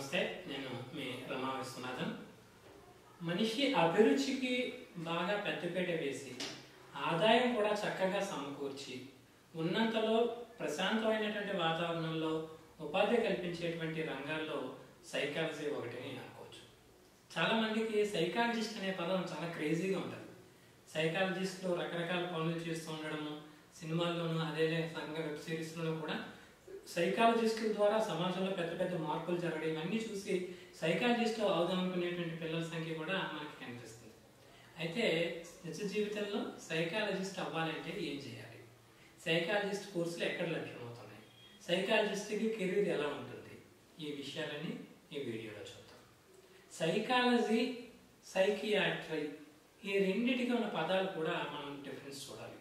నమస్తే నేను మీ రమా విశ్వనాథన్ మనిషి అభిరుచికి బాగా పెద్దపీట వేసి ఆదాయం కూడా చక్కగా సమకూర్చి ఉన్నంతలో ప్రశాంతమైనటువంటి వాతావరణంలో ఉపాధి కల్పించేటువంటి రంగాల్లో సైకాలజీ ఒకటిని అనుకోవచ్చు. చాలా మందికి సైకాలజిస్ట్ అనే పదం చాలా క్రేజీగా ఉంటుంది. సైకాలజిస్టులు రకరకాల పనులు చేస్తూ ఉండడము సినిమాల్లోనూ అదే రకంగా వెబ్ సిరీస్లోనూ కూడా సైకాలజిస్టుల ద్వారా సమాజంలో పెద్ద పెద్ద మార్పులు జరగడం ఇవన్నీ చూసి సైకాలజిస్ట్ అవుదాం అనుకునేటువంటి పిల్లల సంఖ్య కూడా మనకి కనిపిస్తుంది. అయితే నిజ జీవితంలో సైకాలజిస్ట్ అవ్వాలంటే ఏం చేయాలి? సైకాలజిస్ట్ కోర్సులు ఎక్కడ లభ్యమవుతున్నాయి? సైకాలజిస్ట్కి కెరీర్ ఎలా ఉంటుంది? ఈ విషయాలని ఈ వీడియోలో చూద్దాం. సైకాలజీ సైకియాట్రీ ఈ రెండింటికి ఉన్న పదాలు కూడా మనం డిఫరెన్స్ చూడాలి.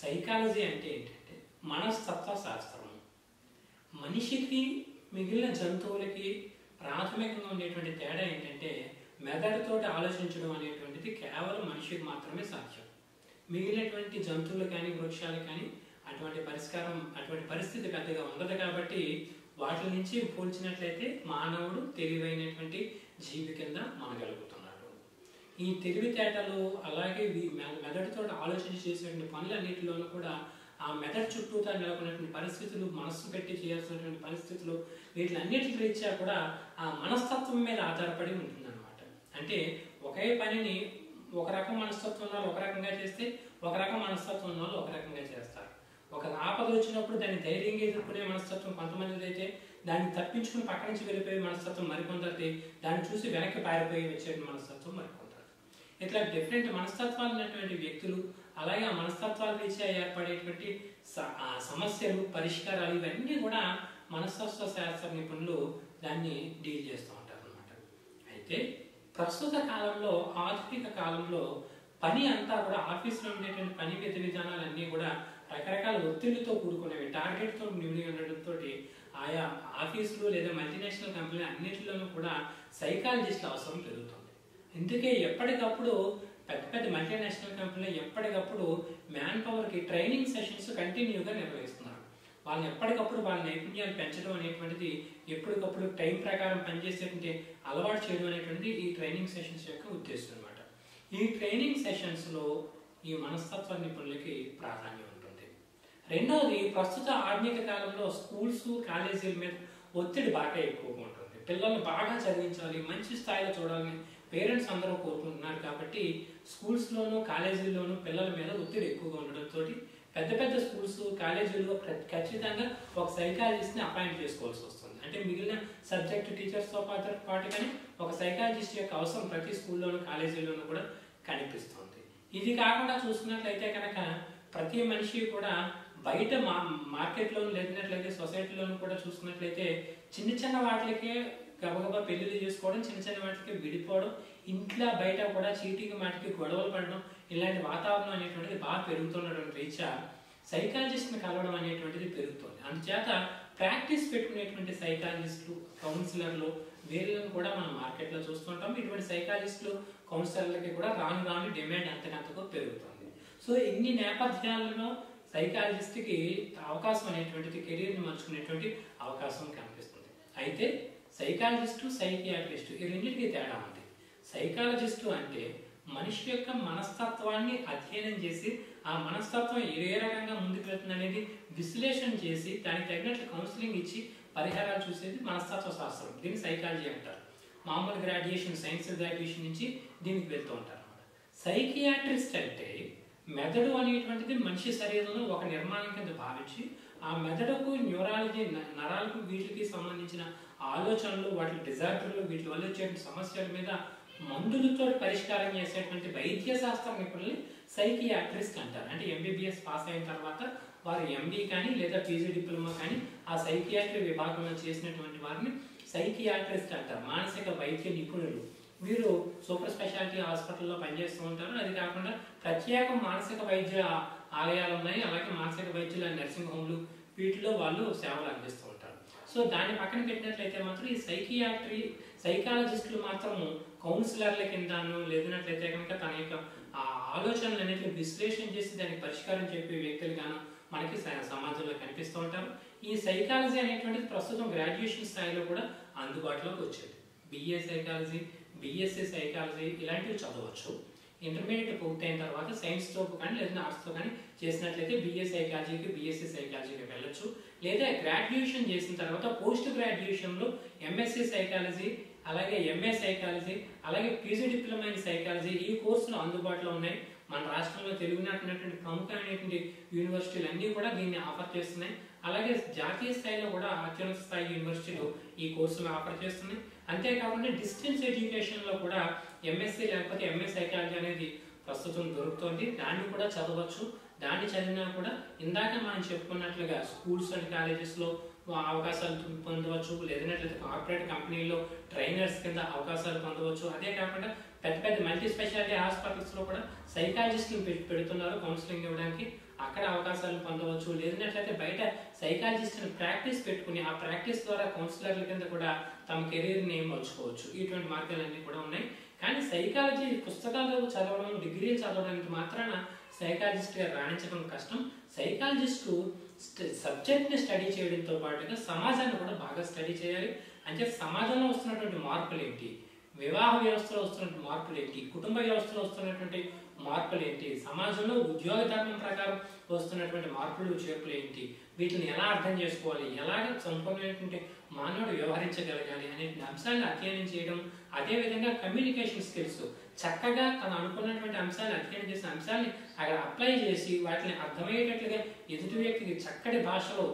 సైకాలజీ అంటే ఏంటంటే మనస్తత్వ శాస్త్రం. మనిషికి మిగిలిన జంతువులకి ప్రాథమికంగా ఉండేటువంటి తేడా ఏంటంటే మెదడుతోటి ఆలోచించడం అనేటువంటిది కేవలం మనిషికి మాత్రమే సాధ్యం. మిగిలినటువంటి జంతువులు కానీ వృక్షాలు కానీ అటువంటి పరిష్కారం అటువంటి పరిస్థితి పెద్దగా ఉండదు కాబట్టి వాటి నుంచి పోల్చినట్లయితే మానవుడు తెలివైనటువంటి జీవి కింద మనగలుగుతున్నాడు. ఈ తెలివితేటలు అలాగే మె- మెదడుతో ఆలోచించి చేసేటువంటి పనులన్నింటిలోనూ కూడా ఆ మెదడు చుట్టూతా నెలకొన్నటువంటి పరిస్థితులు మనస్సు పెట్టి చేయాల్సినటువంటి పరిస్థితులు వీటిలన్నిటి రీత్యా కూడా ఆ మనస్తత్వం మీద ఆధారపడి ఉంటుందన్నమాట. అంటే ఒకే పనిని ఒక రకం మనస్తత్వం వాళ్ళు ఒక రకంగా చేస్తే ఒక రకం మనస్తత్వం వాళ్ళు ఒక రకంగా చేస్తారు. ఒక ఆపద వచ్చినప్పుడు దాన్ని ధైర్యంగా ఎదుర్కొనే మనస్తత్వం కొంతమంది అయితే దాన్ని తప్పించుకుని పక్క నుంచి వెళ్ళిపోయే మనస్తత్వం మరికొందరిది దాన్ని చూసి వెనక్కి పారిపోయి వచ్చే మనస్తత్వం మరికొందరు. ఇట్లా డిఫరెంట్ మనస్తత్వాలు ఉన్నటువంటి వ్యక్తులు అలాగే ఆ మనస్తత్వాల రీత్యా ఏర్పడేటువంటి స- ఆ సమస్యలు పరిష్కారాలు ఇవన్నీ కూడా మనస్తత్వ శాస్త్ర నిపుణులు దాన్ని డీల్ చేస్తూ ఉంటారు అనమాట అయితే ప్రస్తుత కాలంలో ఆధునిక కాలంలో పని అంతా కూడా ఆఫీస్లో ఉండేటువంటి పని విధి విధానాలన్నీ కూడా రకరకాల ఒత్తిడితో కూడుకునేవి. టార్గెట్తో నిమిడి ఉండడంతో ఆయా ఆఫీసులు లేదా మల్టీనేషనల్ కంపెనీ అన్నింటిలోనూ కూడా సైకాలజిస్టుల అవసరం పెరుగుతుంది. అందుకే ఎప్పటికప్పుడు పెద్ద పెద్ద మల్టీనేషనల్ కంపెనీలు ఎప్పటికప్పుడు మ్యాన్ పవర్కి ట్రైనింగ్ సెషన్స్ కంటిన్యూగా నిర్వహిస్తున్నారు. వాళ్ళని ఎప్పటికప్పుడు వాళ్ళ నైపుణ్యాలు పెంచడం అనేటువంటిది ఎప్పటికప్పుడు టైం ప్రకారం పనిచేసేటువంటి అలవాటు చేయడం అనేటువంటిది ఈ ట్రైనింగ్ సెషన్స్ యొక్క ఉద్దేశం అనమాట ఈ ట్రైనింగ్ సెషన్స్లో ఈ మనస్తత్వ నిపుణులకి ప్రాధాన్యం ఉంటుంది. రెండవది ప్రస్తుత ఆధునిక కాలంలో స్కూల్స్ కాలేజీల మీద ఒత్తిడి బాగా ఎక్కువగా ఉంటుంది. పిల్లల్ని బాగా చదివించాలి మంచి స్థాయిలో చూడాలని పేరెంట్స్ అందరూ కోరుకుంటున్నారు కాబట్టి స్కూల్స్లోనూ కాలేజీల్లోనూ పిల్లల మీద ఒత్తిడి ఎక్కువగా ఉండడంతో పెద్ద పెద్ద స్కూల్స్ కాలేజీల్లో ఖచ్చితంగా ఒక సైకాలజిస్ట్ని అపాయింట్ చేసుకోవాల్సి వస్తుంది. అంటే మిగిలిన సబ్జెక్ట్ టీచర్స్తో పాటు పాటుగానే ఒక సైకాలజిస్ట్ యొక్క అవసరం ప్రతి స్కూల్లోనూ కాలేజీల్లోనూ కూడా కనిపిస్తుంది. ఇది కాకుండా చూసుకున్నట్లయితే కనుక ప్రతి మనిషి కూడా బయట మా మార్కెట్లోను లేనట్లయితే సొసైటీలోను కూడా చూసుకున్నట్లయితే చిన్న చిన్న వాటికే గబగబా పెళ్ళిళ్ళు చేసుకోవడం చిన్న చిన్న వాటికి విడిపోవడం ఇంట్లో బయట కూడా చీటికి మాటికి గొడవలు పడడం ఇలాంటి వాతావరణం అనేటువంటిది బాగా పెరుగుతున్నటువంటి రీత్యా సైకాలజిస్ట్ని కలవడం అనేటువంటిది పెరుగుతుంది. అందుచేత ప్రాక్టీస్ పెట్టుకునేటువంటి సైకాలజిస్టులు కౌన్సిలర్లు వీళ్ళని కూడా మనం మార్కెట్లో చూస్తుంటాం. ఇటువంటి సైకాలజిస్టులు కౌన్సిలర్లకి కూడా రాను రాను డిమాండ్ అంతకంతకు పెరుగుతుంది. సో ఇన్ని నేపథ్యాలలో సైకాలజిస్ట్కి అవకాశం అనేటువంటిది కెరీర్ని మార్చుకునేటువంటి అవకాశం కనిపిస్తుంది. అయితే సైకాలజిస్టు సైకియాట్రిస్టు ఈ రెండింటికి తేడా ఉంది. సైకాలజిస్టు అంటే మనిషి యొక్క మనస్తత్వాన్ని అధ్యయనం చేసి ఆ మనస్తత్వం ఏ రకంగా ముందుకు వెళ్తుంది అనేది విశ్లేషణ చేసి దానికి తగినట్లు కౌన్సిలింగ్ ఇచ్చి పరిహారాలు చూసేది మనస్తత్వ శాస్త్రం. దీన్ని సైకాలజీ అంటారు. మామూలు గ్రాడ్యుయేషన్ సైన్స్ గ్రాడ్యుయేషన్ నుంచి దీనికి వెళ్తూ ఉంటారు సైకియాట్రిస్ట్ అంటే మెదడు అనేటువంటిది మనిషి శరీరంలో ఒక నిర్మాణం కింద భావించి ఆ మెదడుకు న్యూరాలజీ న- నరాలకు వీటికి సంబంధించిన ఆలోచనలు వాటి డిజార్డర్లు వీటి వల్ల వచ్చే సమస్యల మీద మందులతో పరిష్కారం చేసేటువంటి వైద్య శాస్త్ర నిపుణుల్ని సైకియాట్రిస్ట్ అంటారు. అంటే ఎంబీబీఎస్ పాస్ అయిన తర్వాత వారు ఎంబీ కానీ లేదా పీజీ డిప్లొమా కానీ ఆ సైకియాట్రీ విభాగంలో చేసినటువంటి వారిని సైకియాట్రిస్ట్ అంటారు. మానసిక వైద్య నిపుణులు. వీరు సూపర్ స్పెషాలిటీ హాస్పిటల్లో పనిచేస్తూ ఉంటారు. అది కాకుండా ప్రత్యేక మానసిక వైద్య ఆలయాలు ఉన్నాయి. అలాగే మానసిక వైద్యుల నర్సింగ్ హోమ్లు వీటిలో వాళ్ళు సేవలు అందిస్తూ ఉంటారు. సో దాన్ని పక్కన పెట్టినట్లయితే మాత్రం ఈ సైకియాట్రీ సైకాలజిస్టులు మాత్రం కౌన్సిలర్ల కిందను లేదనట్లయితే కనుక తన యొక్క ఆ ఆలోచనలు అనేవి విశ్లేషణ చేసి దానికి పరిష్కారం చెప్పే వ్యక్తులుగాను మనకి సమాజంలో కనిపిస్తూ ఉంటారు. ఈ సైకాలజీ అనేటువంటిది ప్రస్తుతం గ్రాడ్యుయేషన్ స్థాయిలో కూడా అందుబాటులోకి వచ్చేది. బిఏ సైకాలజీ బిఎస్సి సైకాలజీ ఇలాంటివి చదవచ్చు. ఇంటర్మీడియట్ పూర్తయిన తర్వాత సైన్స్తో కానీ లేదా ఆర్ట్స్తో కానీ చేసినట్లయితే బిఏ సైకాలజీకి బిఎస్సీ సైకాలజీకి వెళ్ళొచ్చు. లేదా గ్రాడ్యుయేషన్ చేసిన తర్వాత పోస్ట్ గ్రాడ్యుయేషన్లో ఎంఎస్సి సైకాలజీ అలాగే ఎంఏ సైకాలజీ అలాగే పీజీ డిప్లొమా ఇన్ సైకాలజీ ఈ కోర్సులు అందుబాటులో ఉన్నాయి. మన రాష్ట్రంలో తెలుగునాటినటువంటి ప్రముఖమైనటువంటి యూనివర్సిటీలు అన్నీ కూడా దీన్ని ఆఫర్ చేస్తున్నాయి. అలాగే జాతీయ స్థాయిలో కూడా అత్యున్నత స్థాయి యూనివర్సిటీలు ఈ కోర్సులు ఆఫర్ చేస్తున్నాయి. అంతేకాకుండా డిస్టెన్స్ ఎడ్యుకేషన్లో కూడా ఎంఎస్సీ లేకపోతే ఎంఏ సైకాలజీ అనేది ప్రస్తుతం దొరుకుతోంది. దాన్ని కూడా చదవచ్చు. దాన్ని చదివినా కూడా ఇందాక మనం చెప్పుకున్నట్లుగా స్కూల్స్ అండ్ కాలేజెస్లో అవకాశాలు పొందవచ్చు లేదన్నట్లయితే కార్పొరేట్ కంపెనీలో ట్రైనర్స్ కింద అవకాశాలు పొందవచ్చు. అదే కాకుండా పెద్ద పెద్ద మల్టీ స్పెషాలిటీ హాస్పిటల్స్లో కూడా సైకాలజిస్ట్ని పెడుతున్నారు కౌన్సిలింగ్ ఇవ్వడానికి. అక్కడ అవకాశాలు పొందవచ్చు. లేదన్నట్లయితే బయట సైకాలజిస్ట్ని ప్రాక్టీస్ పెట్టుకుని ఆ ప్రాక్టీస్ ద్వారా కౌన్సిలర్ల కింద కూడా తమ కెరీర్ని మలుచుకోవచ్చు. ఇటువంటి మార్గాలన్నీ కూడా ఉన్నాయి. కానీ సైకాలజీ పుస్తకాలు చదవడం డిగ్రీలు చదవడానికి మాత్రాన సైకాలజిస్ట్గా రాణించడం కష్టం. సైకాలజిస్టు సబ్జెక్ట్ని స్టడీ చేయడంతో పాటుగా సమాజాన్ని కూడా బాగా స్టడీ చేయాలి. అంటే సమాజంలో వస్తున్నటువంటి మార్పులు ఏంటి వివాహ వ్యవస్థలో వస్తున్నటువంటి మార్పులు ఏంటి కుటుంబ వ్యవస్థలో వస్తున్నటువంటి మార్పులు ఏంటి సమాజంలో ఉద్యోగ ధర్మం ప్రకారం వస్తున్నటువంటి మార్పులు చేర్పులు ఏంటి వీటిని ఎలా అర్థం చేసుకోవాలి? ఎలాగ సంపూర్ణమైనటువంటి మానవుడు వ్యవహరించగలగాలి అనే అంశాలను అధ్యయనం చేయడం అదే విధంగా కమ్యూనికేషన్ స్కిల్స్ చక్కగా తను అనుకున్నటువంటి అంశాలను అధ్యయనం చేసిన అంశాన్ని అక్కడ అప్లై చేసి వాటిని అర్థమయ్యేటట్లుగా ఎదుటి వ్యక్తికి చక్కటి భాషలో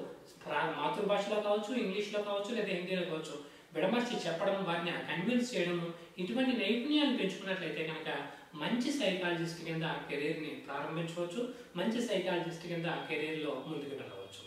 మాతృభాషలో కావచ్చు ఇంగ్లీష్లో కావచ్చు లేదా హిందీలో కావచ్చు విడమర్చి చెప్పడం వారిని కన్విన్స్ చేయడం ఇటువంటి నైపుణ్యాన్ని పెంచుకున్నట్లయితే కనుక మంచి సైకాలజిస్ట్ కింద కెరీర్ని ప్రారంభించవచ్చు మంచి సైకాలజిస్ట్ కింద కెరీర్లో ముందుకు వెళ్ళవచ్చు.